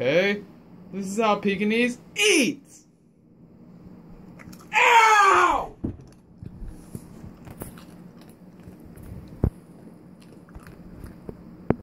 Okay? This is how Pekingese eats!